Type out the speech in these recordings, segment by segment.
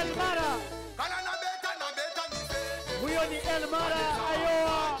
Elmara, huyo ni Elmara Ayoa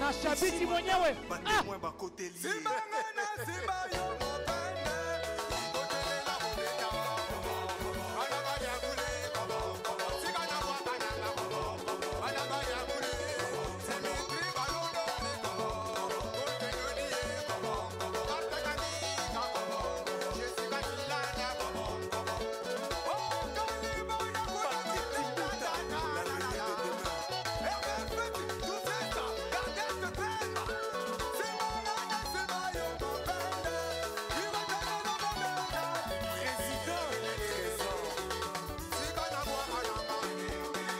na shabiki mwenyewe. Ah,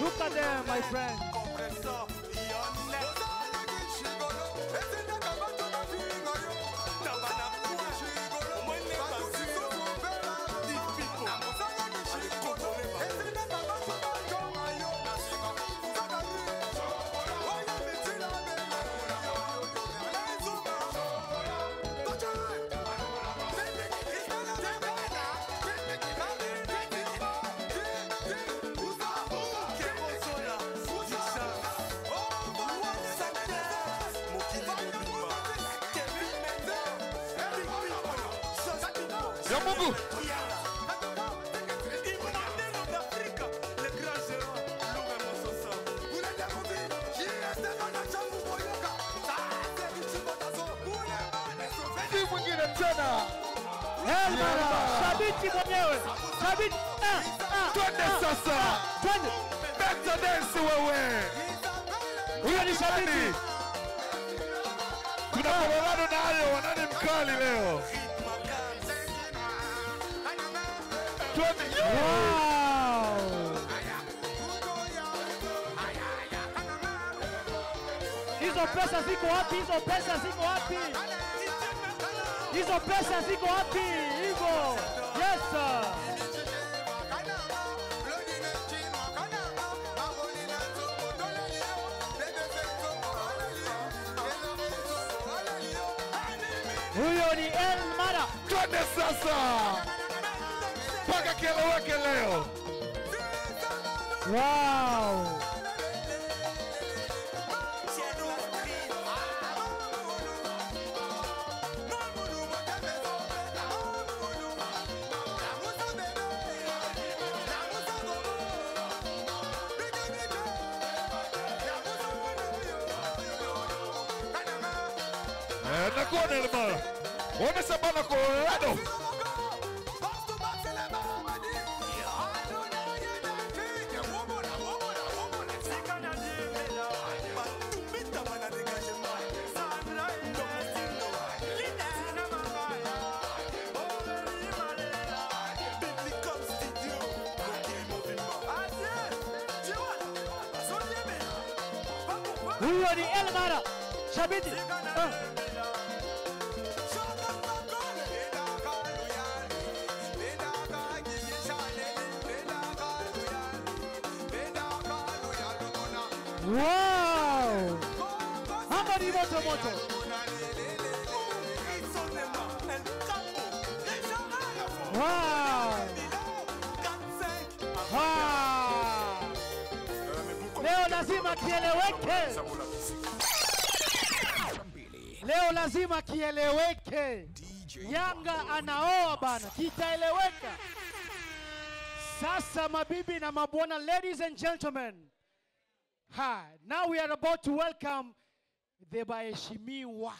look at them my friend. Si mwingine tena. Shabiki mwenyewe. Shabiki ah, ah, Twende ah, sasa. Twende. Better dance wewe. Huyo ni shabiki. Tuna Colorado nayo, wanani mkali leo? Twende. Wow. Hizo pesa ziko wapi? Hizo pesa ziko wapi? Hizo pesa ziko wapi? Hivyo. Yes sir. Huyo ni Elmara. Twende sasa. Paga aquele aquele Uau! É na é corda, irmão! Olha essa bala colorada! Huyo ni Elmara. Shabiki. Ah. Wow. Hapa ni moto moto. Wow. Lazima kieleweke. Leo lazima kieleweke. Yanga anaoa bana, kitaeleweka. Sasa mabibi na mabwana, ladies and gentlemen. Ha, now we are about to welcome the baheshimiwa.